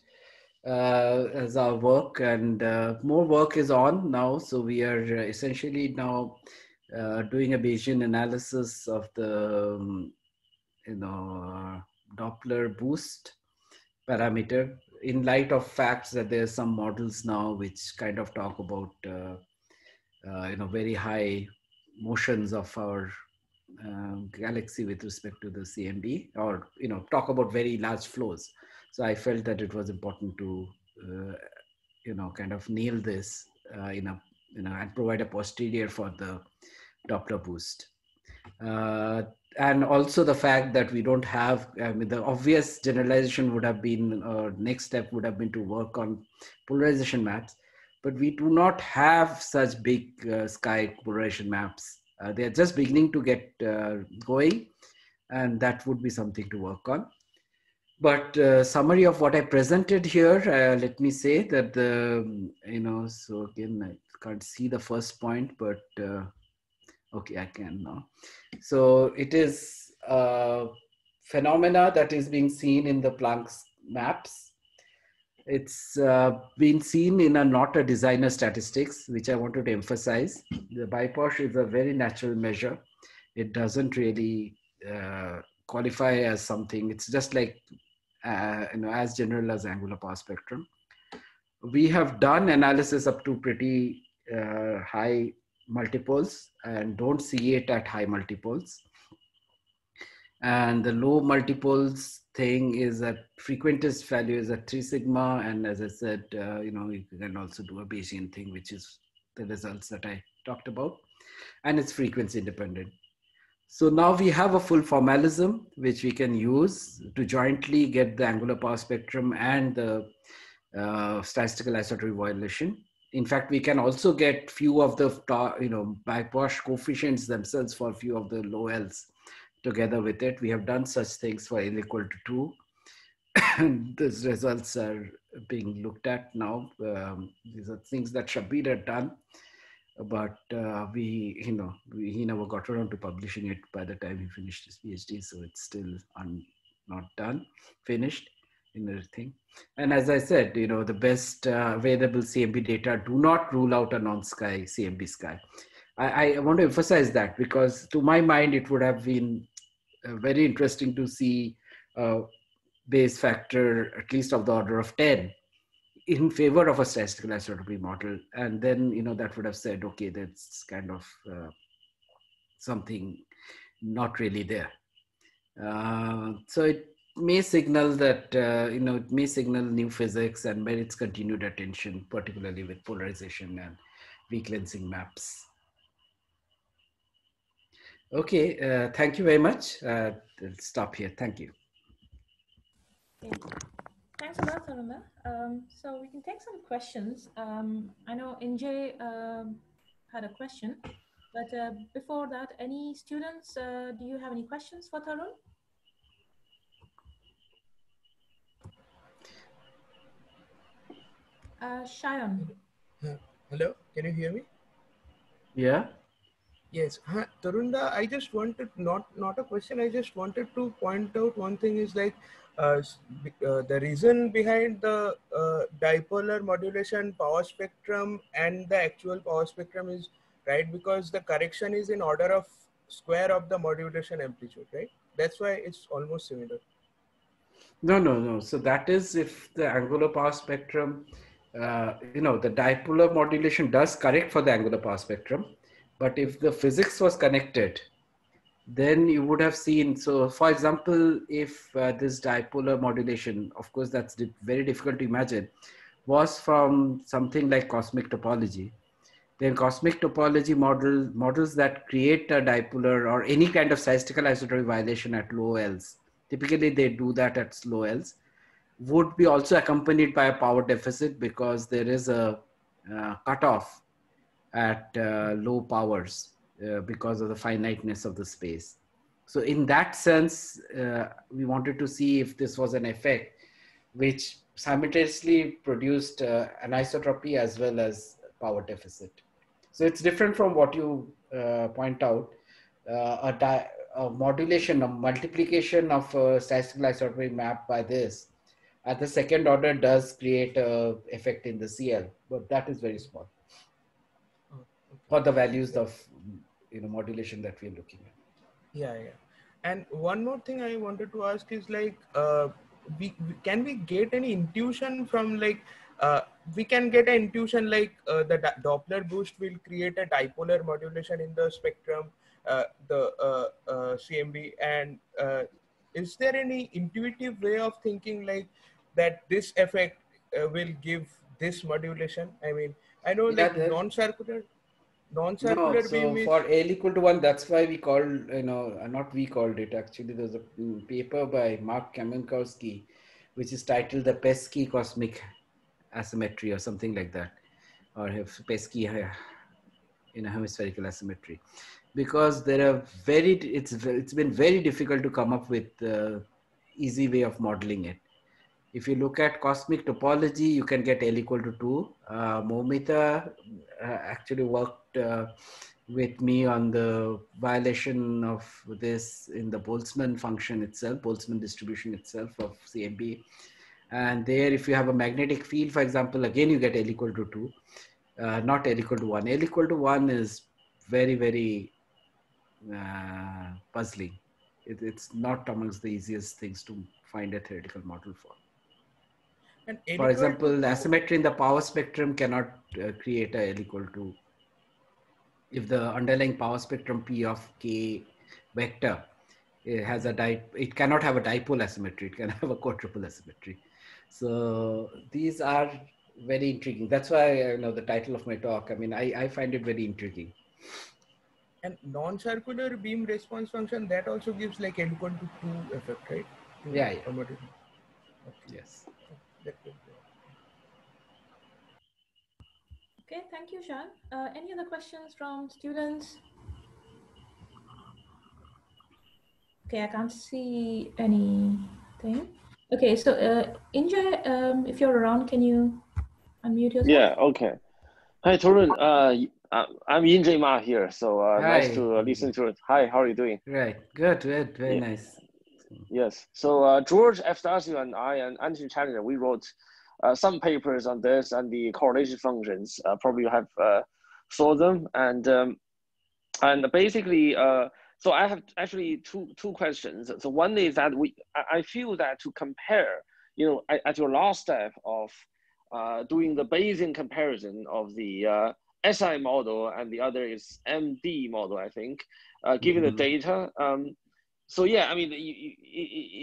uh, as our work. And uh, more work is on now. So we are essentially now uh, doing a bayesian analysis of the um, you know doppler boost parameter in light of facts that there are some models now which kind of talk about uh, uh, you know very high motions of our uh, galaxy with respect to the CMB or you know talk about very large flows. So I felt that it was important to uh, you know kind of nail this uh, in a you know and provide a posterior for the Doppler boost. And also the fact that we don't have i mean the obvious generalization would have been uh, next step would have been to work on polarization maps. But we do not have such big uh, sky polarization maps. Uh, they are just beginning to get uh, going and that would be something to work on. But uh, summary of what i presented here uh, let me say that the you know so again i can't see the first point but Okay, I can now. So it is a phenomena that is being seen in the Planck's maps. It's uh, been seen in a not a designer statistics, which I wanted to emphasize. The BIPOSH is a very natural measure. It doesn't really uh, qualify as something. It's just like, uh, you know, as general as angular power spectrum. We have done analysis up to pretty uh, high multipoles and don't see it at high multipoles. And the low multipoles thing is that frequentist value is at three sigma. And as I said, uh, you know, you can also do a Bayesian thing, which is the results that I talked about. And it's frequency independent. So now we have a full formalism, which we can use to jointly get the angular power spectrum and the uh, statistical isotropy violation in fact, we can also get few of the, you know, BIPOSH coefficients themselves for a few of the low L's together with it. We have done such things for L equal to two. and these results are being looked at now. Um, these are things that Shabbir had done. but uh, we, you know, we, he never got around to publishing it by the time he finished his PhD. So it's still un, not done, finished in everything. And as I said, you know, the best uh, available CMB data do not rule out a non-sky CMB sky. I, I, want to emphasize that because to my mind, it would have been uh, very interesting to see a Bayes factor, at least of the order of 10, in favor of a statistical isotropy model. And then, you know, that would have said, okay, that's kind of uh, something not really there. Uh, so it may signal that, uh, you know, it may signal new physics and merits continued attention, particularly with polarization and weak lensing maps. Okay, uh, thank you very much. Uh, I'll stop here. Thank you. Okay. Thanks a lot. Um, so we can take some questions. Um, I know NJ um, had a question, but uh, before that, any students, uh, do you have any questions for Tarun? Uh, Shayan. hello, can you hear me? Yeah. Yes, Tarunda, I just wanted not not a question. I just wanted to point out one thing is like uh, uh, the reason behind the uh, dipolar modulation power spectrum and the actual power spectrum is right because the correction is in order of square of the modulation amplitude, right? That's why it's almost similar. No, no, no. So that is if the angular power spectrum, uh, you know, the dipolar modulation does correct for the angular power spectrum but if the physics was connected, then you would have seen. So, for example, if uh, this dipolar modulation, of course, that's very difficult to imagine, was from something like cosmic topology, then cosmic topology model models that create a dipolar or any kind of statistical isotropy violation at low L's. Typically, they do that at slow L's. Would be also accompanied by a power deficit because there is a uh, cutoff at uh, low powers uh, because of the finiteness of the space. So in that sense, uh, we wanted to see if this was an effect which simultaneously produced uh, anisotropy as well as power deficit. So it's different from what you uh, point out. A, a, modulation, a multiplication of a statistical isotropy map by this at the second order does create a effect in the CL, but that is very small. For the values of you know modulation that we're looking at. Yeah yeah. And one more thing i wanted to ask is like uh, we, can we get any intuition from like uh, we can get an intuition like uh, the Doppler boost will create a dipolar modulation in the spectrum, uh, the uh, uh, CMB, and uh, is there any intuitive way of thinking like that this effect will give this modulation? I mean, I know yeah, like non-circular non-circular no, so beam is... for L equal to 1, that's why we called, you know, uh, not we called it actually. There's a mm, paper by Marc Kamionkowski, which is titled The Pesky Cosmic Asymmetry or something like that, or Pesky uh, in a hemispherical asymmetry. Because there are very, it's, it's been very difficult to come up with uh, easy way of modeling it if you look at cosmic topology, you can get L equal to 2. Uh, Moumita uh, actually worked uh, with me on the violation of this in the Boltzmann function itself, Boltzmann distribution itself of CMB. And there, if you have a magnetic field, for example, again, you get L equal to 2, uh, not L equal to 1. L equal to 1 is very, very uh, puzzling. It, it's not amongst the easiest things to find a theoretical model for. For example, the asymmetry in the power spectrum cannot uh, create a L equal to if the underlying power spectrum P of K vector it has a di it cannot have a dipole asymmetry, it can have a quadrupole asymmetry. So these are very intriguing. That's why you know the title of my talk. I mean, I, I find it very intriguing. And non-circular beam response function that also gives like L equal to two effect, right? Yeah. yeah. Okay. Yes. Okay, thank you, Sean. Uh, any other questions from students? Okay, I can't see anything. Okay, so uh, um, if you're around, can you unmute yourself? Yeah, okay. Hi, Tarun. Uh, uh, I'm Yin-Zhe Ma here, so uh, nice to uh, listen to it. Hi, how are you doing? Right, good, good, very yeah. nice. Yes, so uh, George Efstathiou and I and Anthony Challinor, we wrote uh, some papers on this and the correlation functions. Uh, probably you have saw them, and um, and basically, so I have actually two two questions. So one is that we, I feel that to compare, you know, at your last step of doing the Bayesian comparison of the SI model and the other is MD model, I think, uh, given mm-hmm. the data. Um, so yeah, I mean, you, you,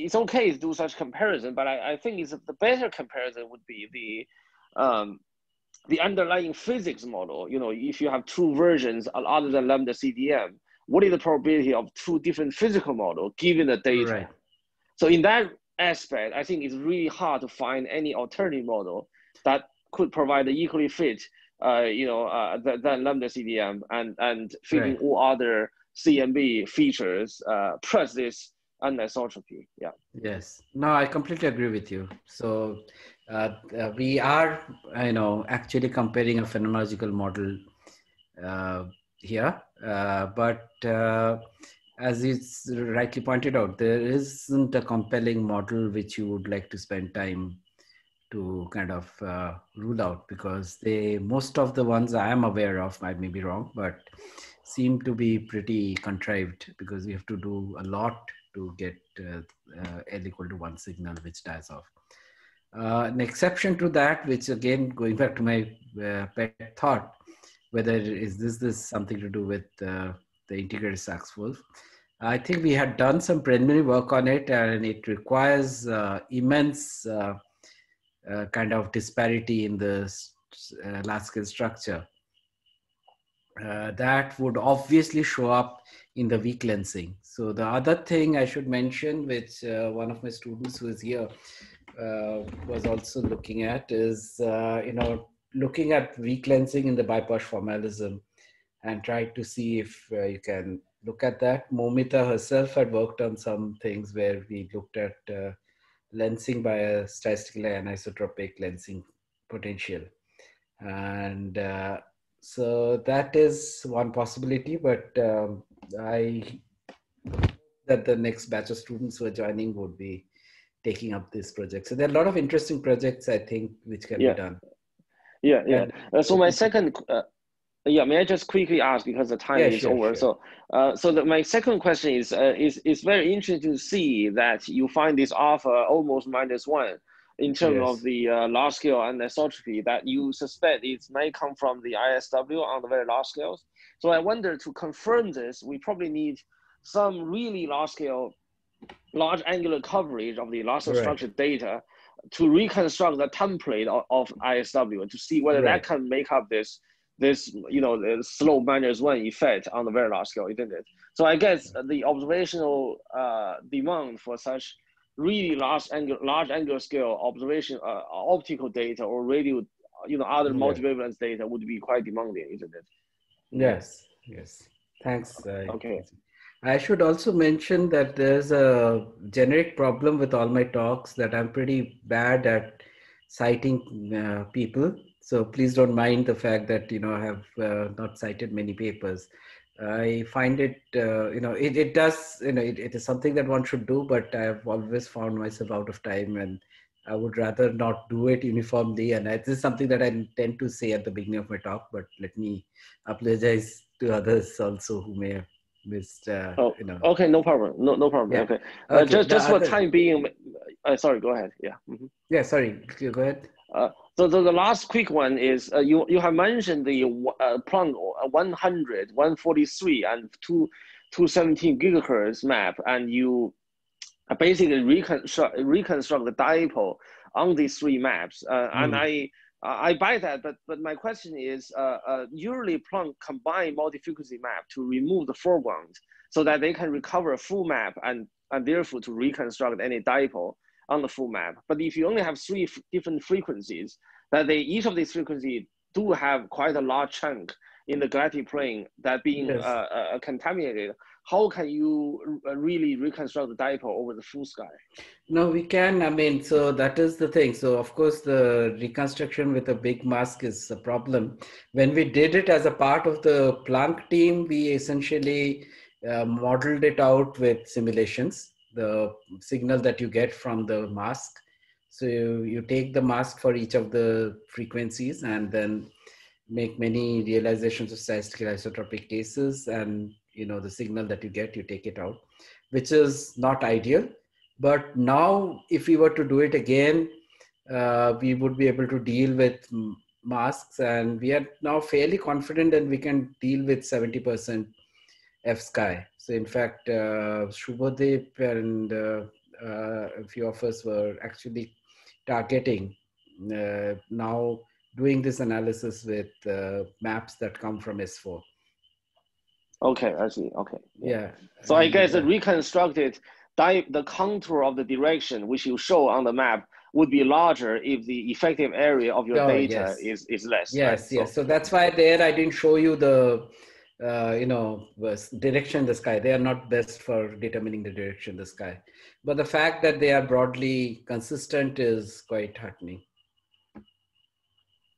it's okay to do such comparison, but I, I think it's the better comparison would be the um, the underlying physics model. You know, if you have two versions other than lambda CDM, what is the probability of two different physical models given the data? Right. So in that aspect, I think it's really hard to find any alternative model that could provide the equally fit uh, you know, uh, than Lambda CDM and, and fitting right. all other CMB features uh, plus this anisotropy. Yeah. Yes. No, I completely agree with you. So uh, uh, we are, you know, actually comparing a phenomenological model uh, here, uh, but uh, as it's rightly pointed out, there isn't a compelling model which you would like to spend time to kind of uh, rule out because they most of the ones I am aware of, I may be wrong, but seem to be pretty contrived because you have to do a lot to get uh, uh, L equal to one signal which dies off. Uh, an exception to that, which again going back to my uh, pet thought, whether is this this something to do with uh, the integrated Sachs-Wolfe? I think we had done some preliminary work on it, and it requires immense uh, kind of disparity in the uh, large scale structure. Uh, that would obviously show up in the weak lensing. So the other thing I should mention, which uh, one of my students who is here uh, was also looking at, is you know looking at weak lensing in the BIPOSH formalism, and try to see if you can look at that. Moumita herself had worked on some things where we looked at lensing by a statistically anisotropic lensing potential. And uh, so that is one possibility, but um, I that the next batch of students who are joining would be taking up this project. So there are a lot of interesting projects, I think, which can yeah. be done. Yeah, yeah. Uh, so my second, uh, yeah, may I just quickly ask because the time yeah, is sure, over. Sure. So, uh, so the, my second question is, uh, is is very interesting to see that you find this alpha almost minus one in terms yes. of the uh, large scale anisotropy that you suspect it may come from the ISW on the very large scales. So I wonder to confirm this, we probably need some really large scale, large angular coverage of the large right. structured data to reconstruct the template of, of ISW and to see whether right. that can make up this this you know the slow minus one effect on the very large scale, isn't it? So I guess the observational uh, demand for such really large angle large angle scale observation uh, optical data or radio you know other yeah. multiwavelength data would be quite demanding, isn't it? Yes. Yes. Thanks. Uh, okay. I should also mention that there's a generic problem with all my talks that I'm pretty bad at citing uh, people so please don't mind the fact that you know I have uh, not cited many papers. I find it, uh, you know, it, it does, you know, it, it is something that one should do, but I've always found myself out of time and I would rather not do it uniformly. And this is something that I tend to say at the beginning of my talk, but let me apologize to others also who may have missed, uh, oh, you know. Okay, no problem. No, no problem. Yeah. Okay. Uh, okay. just just for time being, uh, sorry, go ahead. Yeah. Mm -hmm. Yeah, sorry. Go ahead. Uh, so the, the last quick one is uh, you, you have mentioned the uh, Planck 100, 143, and 2, 217 gigahertz map, and you basically reconstruct, reconstruct the dipole on these three maps. Uh, mm. And I, I buy that, but, but my question is, uh, uh, usually Planck combine multi-frequency map to remove the foreground so that they can recover a full map and, and therefore to reconstruct any dipole on the full map. But if you only have three different frequencies, that they each of these frequencies do have quite a large chunk in the galactic plane that being yes. uh, uh, contaminated. how can you uh, really reconstruct the dipole over the full sky? No, we can. I mean, so that is the thing. So, of course, the reconstruction with a big mask is a problem. When we did it as a part of the Planck team, we essentially uh, modeled it out with simulations, the signal that you get from the mask. So, you, you take the mask for each of the frequencies and then make many realizations of statistical isotropic cases and you know the signal that you get you take it out which is not ideal but now if we were to do it again uh, we would be able to deal with masks and we are now fairly confident that we can deal with 70% f sky so in fact uh, Suvodip and uh, uh, a few of us were actually targeting uh, now doing this analysis with uh, maps that come from S4. Okay, I see. Okay. Yeah. So I guess the reconstructed the contour of the direction which you show on the map would be larger if the effective area of your Oh, data yes. is, is less. Yes, right? yes. So that's why there I didn't show you the, uh, you know, was direction in the sky. They are not best for determining the direction in the sky. But the fact that they are broadly consistent is quite heartening.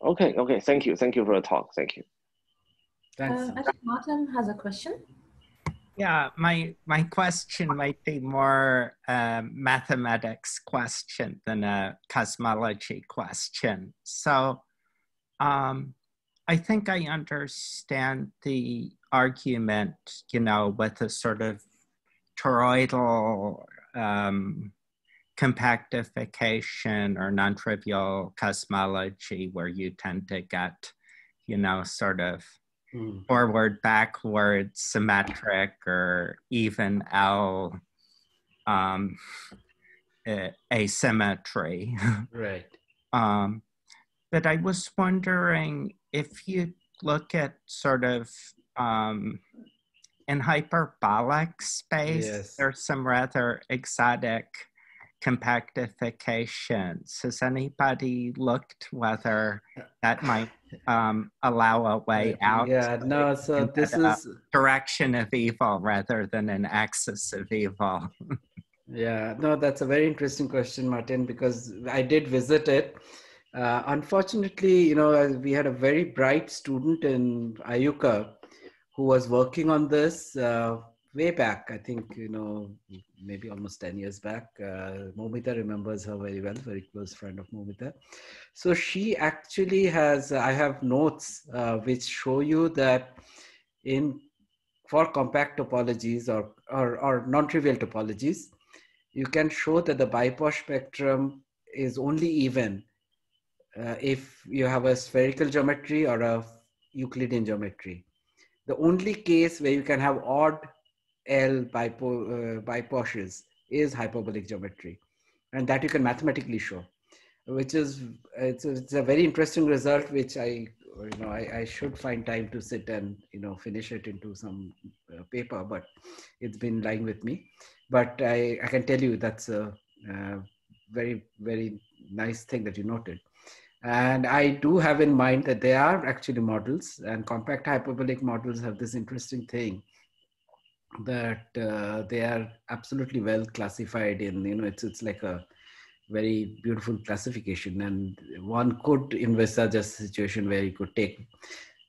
Okay, okay. Thank you. Thank you for the talk. Thank you. Thanks. Um, I think Martin has a question. Yeah, my my question might be more a mathematics question than a cosmology question. So, um, I think I understand the argument, you know, with a sort of toroidal um, compactification or non-trivial cosmology, where you tend to get, you know, sort of Hmm. forward, backward, symmetric, or even L um, asymmetry. Right. um, but I was wondering if you look at sort of um, in hyperbolic space, Yes. there's some rather exotic compactifications. Has anybody looked whether that might um, allow a way out? Yeah, no, so this is, direction of evil rather than an axis of evil. Yeah, no, that's a very interesting question, Martin, because I did visit it. Uh, unfortunately, you know, we had a very bright student in Ayuka who was working on this uh, way back. I think, you know, maybe almost 10 years back. Uh, Moumita remembers her very well, very close friend of Moumita. So she actually has, I have notes uh, which show you that in for compact topologies or, or, or non-trivial topologies, you can show that the bipolar spectrum is only even uh, if you have a spherical geometry or a Euclidean geometry. The only case where you can have odd L bipo, uh, is hyperbolic geometry, and that you can mathematically show, which is it's a, it's a very interesting result, which I you know I, I should find time to sit and you know finish it into some uh, paper, but it's been lying with me. But I, I can tell you that's a, uh very very nice thing that you noted and i do have in mind that there are actually models and compact hyperbolic models have this interesting thing that uh, they are absolutely well classified in you know it's it's like a very beautiful classification. And one could envisage a situation where you could take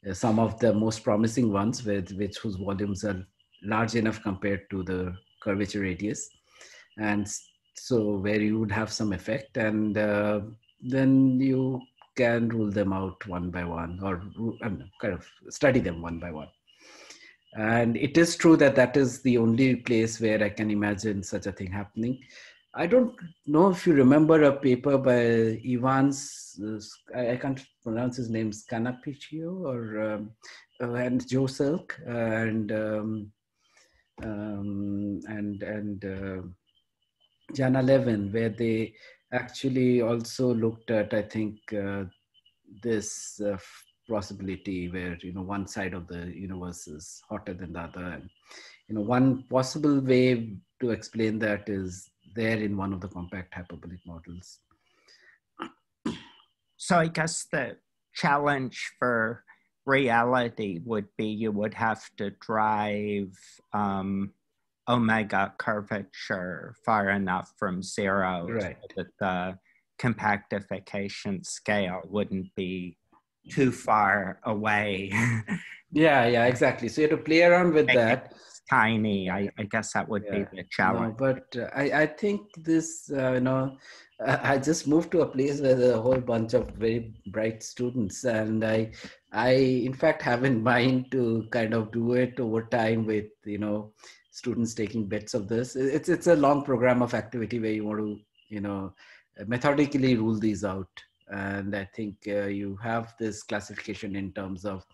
uh, some of the most promising ones with which whose volumes are large enough compared to the curvature radius. And so where you would have some effect. And uh, then you can rule them out one by one or I mean, kind of study them one by one. And it is true that that is the only place where i can imagine such a thing happening. I don't know if you remember a paper by Ivans, uh, I, can't pronounce his name Scannapieco or um, uh, and Joe Silk and um, um, and and uh, Jana Levin, where they actually also looked at, I think, uh, this uh, possibility where you know one side of the universe is hotter than the other, and you know one possible way to explain that is there in one of the compact hyperbolic models. So I guess the challenge for reality would be you would have to drive um, omega curvature far enough from zero Right. so that the compactification scale wouldn't be too far away. Yeah, yeah, exactly. So you have to play around with Make that. tiny. I, I guess that would Yeah. be the No, challenge. but uh, I, I think this, uh, you know, I, I just moved to a place where there's a whole bunch of very bright students, and I, I in fact have in mind to kind of do it over time with, you know, students taking bits of this. It's it's a long program of activity where you want to, you know, methodically rule these out, and I think uh, you have this classification in terms of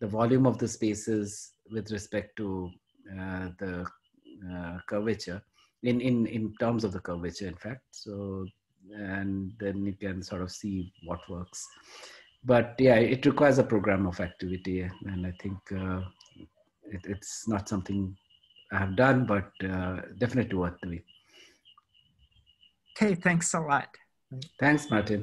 the volume of the spaces with respect to uh, the uh, curvature in, in in terms of the curvature in fact. So and then you can sort of see what works. But yeah it requires a program of activity. And i think uh, it, it's not something i have done but uh, definitely worth doing Okay, thanks a lot. thanks martin